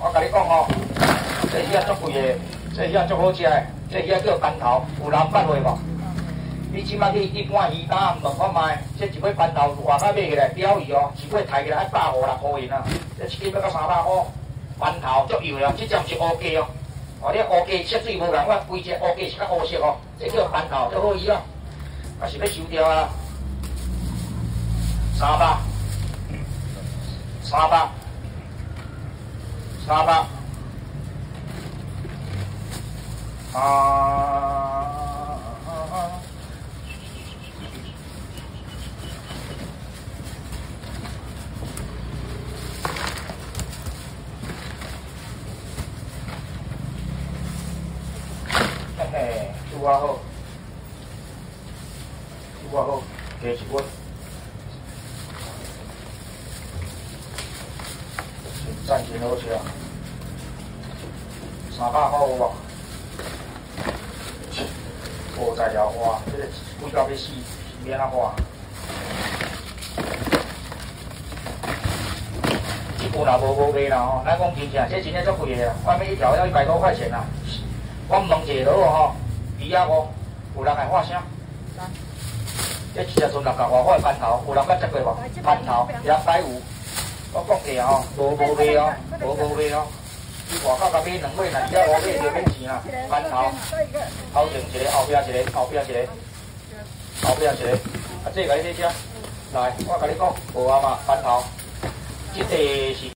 我甲你讲吼，这鱼啊足贵的，这鱼啊足好食的，这鱼啊叫斑头，有人捌过无？你即摆去一般鱼摊问看卖，这一尾斑头外口买起来鲷鱼哦，一尾抬起来爱百五六块银啊，这一斤要到三百块。斑头足油的哦，这只毋是乌鸡哦。哦，你乌鸡色水无共款，规只乌鸡是较乌色哦，这叫斑头，足好鱼哦。啊是要收掉啊，三百，三百，三百，啊。嘿嘿，拄啊好，拄赚钱，好吃，三百块有无？无在了花，这个贵到要死，免啊花。一部若无无卖啦吼，咱讲真正，这真正足贵个啊，外面一条要一百多块钱啦。我问一下落吼，鱼啊无？有人来发声？这只啊存六角外块斑头，有人捌食过无？斑头两百五，我讲价吼，无无卖哦，无无卖哦。你外口甲买两买，两只五尾就免钱啦。斑头，头前一个，后壁一个，后壁一个，后壁一个。啊，这甲你这只，来，我甲你讲，无啊嘛，斑头，这个是。